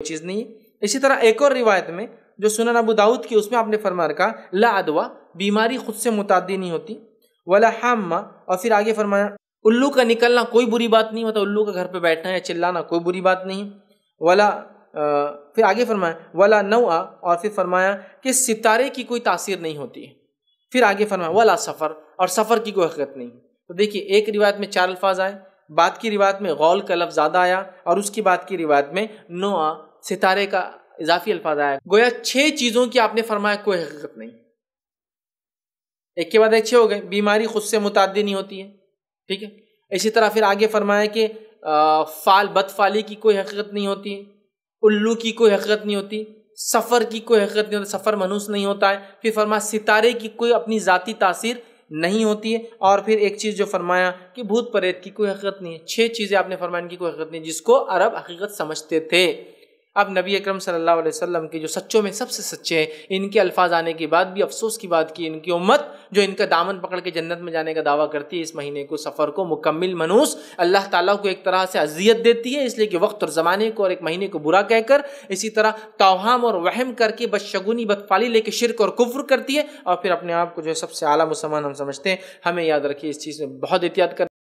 چیز نہیں ہے۔ اسی طرح ایک اور روایت میں جو سنن ابو داود کی، اس میں آپ نے فرما رکھا لا ادوا بیماری خود سے متعدی نہیں ہوتی، ولا حامہ، اور پھر آگے فرمایا، الو کا نکلنا کوئی بری بات نہیں ہوتا الو کا گھر پہ بیٹھنا یا چلانا کوئی بری بات نہیں۔ ولا پھر آگے فرمایا، ولا نو اور پھر فرمایا کہ ستارے کی کوئی تاثیر نہیں ہوتی۔ پھر آگے فرمایا، ولا سفر، اور سفر کی کوئی حقیقت نہیں۔ تو دیکھیے، ایک روایت میں چار الفاظ آئے بات کی روایت میں غول کا لفظ زیادہ آیا، اور اس کی بات کی روایت میں نو ستارے کا اضافی الفاظ آیا۔ گویا چھ چیزوں کی آپ نے فرمایا، کوئی حقیقت نہیں۔ ایک کے بعد ایک چھ ہو گئے۔ بیماری خود سے متعدی نہیں ہوتی ہے۔ ٹھیک ہے؟ اسی طرح پھر آگے فرمایا کہ فال، بد فالی کی کوئی حقیقت نہیں ہوتی۔ ہے الو کی کوئی حقیقت نہیں ہوتی۔ سفر کی کوئی حقیقت نہیں ہوتی۔ سفر منوس نہیں ہوتا ہے۔ پھر فرمایا، ستارے کی کوئی اپنی ذاتی تاثیر نہیں ہوتی ہے۔ اور پھر ایک چیز جو فرمایا کہ بھوت پریت کی کوئی حقیقت نہیں ہے۔ چھ چیزیں آپ نے فرمایا ان کی کوئی حقیقت نہیں۔ جس کو عرب حقیقت سمجھتے تھے۔ اب نبی اکرم صلی اللہ علیہ وسلم کے جو سچوں میں سب سے سچے ہیں، ان کے الفاظ آنے کے بعد بھی، افسوس کی بات کی، ان کی امت جو ان کا دامن پکڑ کے جنت میں جانے کا دعویٰ کرتی ہے، اس مہینے کو سفر کو مکمل منوس اللہ تعالیٰ کو ایک طرح سے اذیت دیتی ہے، اس لیے کہ وقت اور زمانے کو اور ایک مہینے کو برا کہہ کر اسی طرح توہام اور وہم کر کے بس شگونی بدفالی لے کے شرک اور کفر کرتی ہے اور پھر اپنے آپ کو جو ہے سب سے اعلیٰ مسلمان ہم سمجھتے ہیں۔ ہمیں یاد رکھیے، اس چیز میں بہت احتیاط کر